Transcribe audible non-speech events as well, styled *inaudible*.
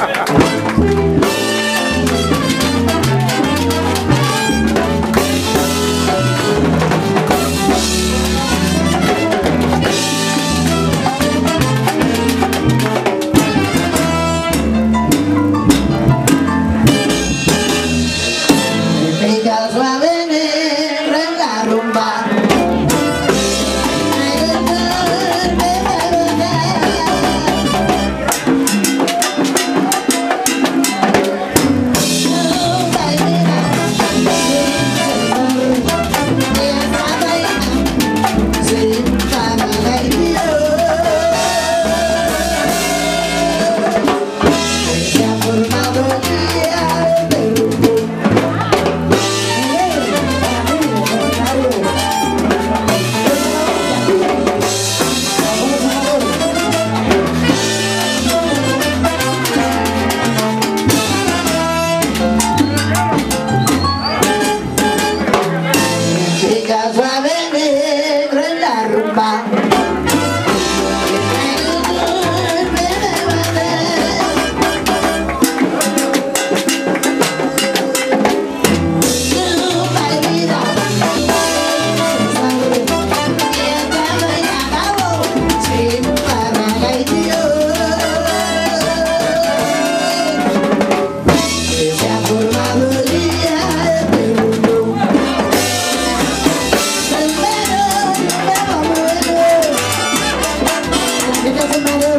*laughs* Gracias. It doesn't matter